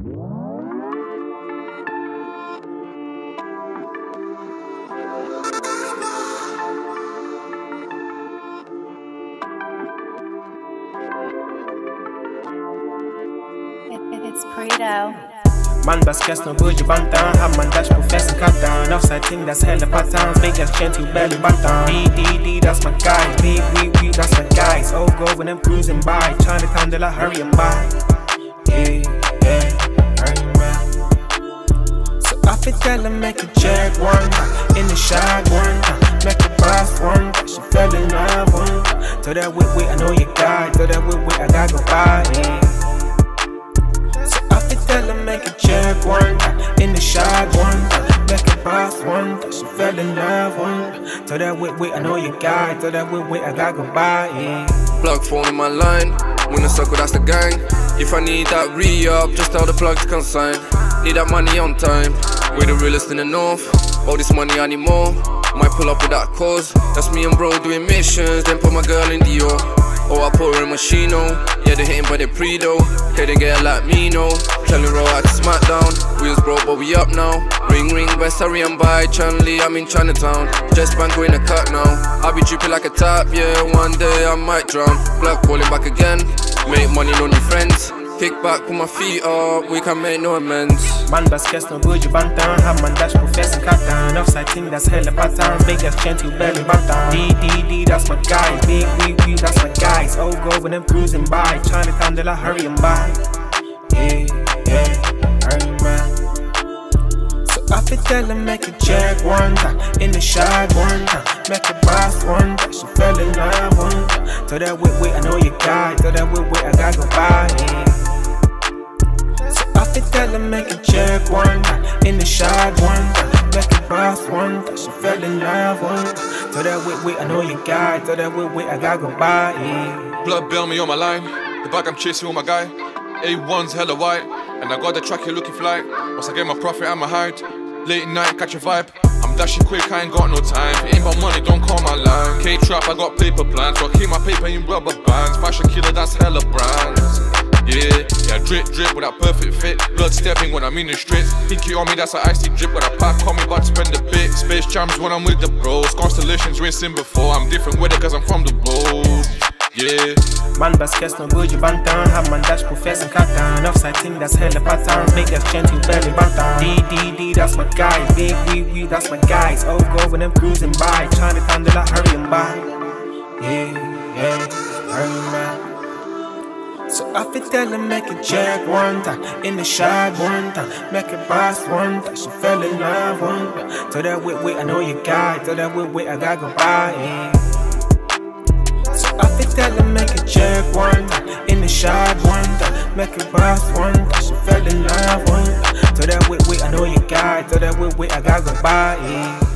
It's Prido. Man basket no good, you bantan Have man dash professor down. Offside thing that's hella patterns Big as gentle belly button D, D, D, that's my guy. Big, wee, wee, that's my guys. Oh go when I'm cruising by. Chinatown, they like hurry and buy. Yeah, yeah, man So I fit tell her make a check one. Time In the shot one time Make a pass one. She fell in love one. Told that wait, wait, I know you got Told that wait, wait, I gotta go buy yeah tell her make a check one. In the shot one make a pass one. She fell in love one. Tell that wait wait I know you got Tell that wait wait I gotta go it. Plug phone in my line. When the circle that's the gang. If I need that re-up Just tell the plug to consign. Need that money on time We the realest in the north All this money I need more Might pull up with that cause That's me and bro doing missions Then put my girl in Dior Oh, I put her in Moschino. Yeah, they hating, but they pre though. They didn't get like me, no. Telling roll out to SmackDown. We was broke, but we up now. Ring, ring, West I'm by Chanley, I'm in Chinatown. Just bank in the cut now. I'll be dripping like a tap, yeah. One day I might drown. Black calling back again. Make money, no. Kick back, put my feet up, we can make no amends. Man basket no good, you bantan Have man dash professor cut down Offside thing that's hella pattern. Big as gentle belly button D, D, D, that's my guy. Big, wee, wee, that's my guys. All go when I'm cruising by. Chinatown, they like hurry and buy Yeah, yeah, hurry man. So I fit tell her make a check one time In the shot one time Make a boss one time She fell in love one time Told that wait, wait, I know you got. Told that wait, wait, I gotta go buy yeah fit tell her make a check one. In the shot one. Make a boss one. She fell in love one. Tell that wait, wait, I know you got Tell that wait, wait, I gotta go buy it Blood bill me on my line. The bag I'm chasing with my guy. A1's hella white. And I got the track here looking fly Once I get my profit and my hide. Late night, catch a vibe. I'm dashing quick, I ain't got no time. It ain't about money, don't call my line. K-trap, I got paper plans. So I keep my paper in rubber bands. Fashion killer, that's hella brands drip, drip with that perfect fit. Blood stepping when I'm in the streets. Pinky on me, that's an icy drip. When I pack on me, but spend a bit. Space jams when I'm with the bros. Constellations rinsing before. I'm different with it, cause I'm from the boat. Yeah. Man basket no good, you bantan Have man dash professor cut down Offside thing that's hell, hella pattern Big as gentle belly bantan D, D, D, that's my guy Big, wee, wee, that's my guys All go when I'm cruising by Chinatown, they like hurrying by Yeah, yeah, hurry I fit tell her make a check one time. In the shot one time Make a boss one time. She fell in love one time. Tell that wait, wait, I know you got it. Tell that wait, wait, I gotta go So I fit tell her make a check one time. In the shot one time Make a boss one time. She fell in love one time. Tell that wait, wait, I know you got it. Tell that wait, wait, I gotta go buy it